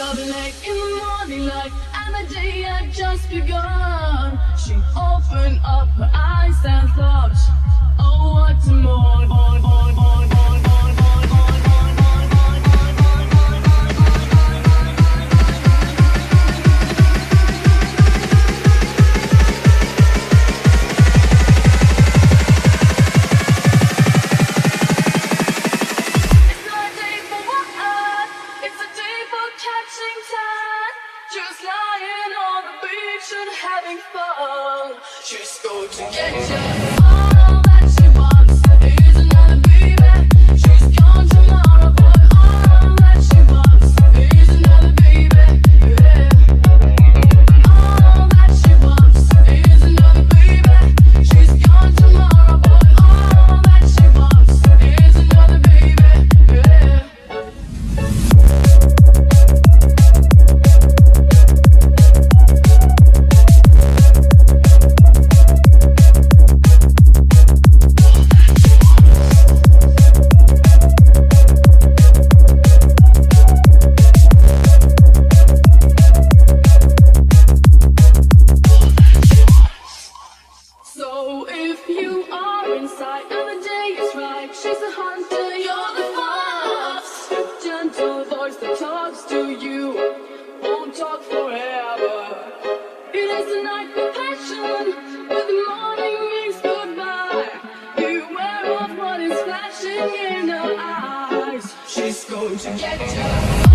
up late in the morning light, and the day had just begun. She opened up her eyes lying on the beach and having fun. She's going to get you. You are inside and the day is right, she's the hunter, you're the fox. Gentle voice that talks to you won't talk forever. It is the night passion, but the morning means goodbye. Beware of what is flashing in her eyes. She's going to get you.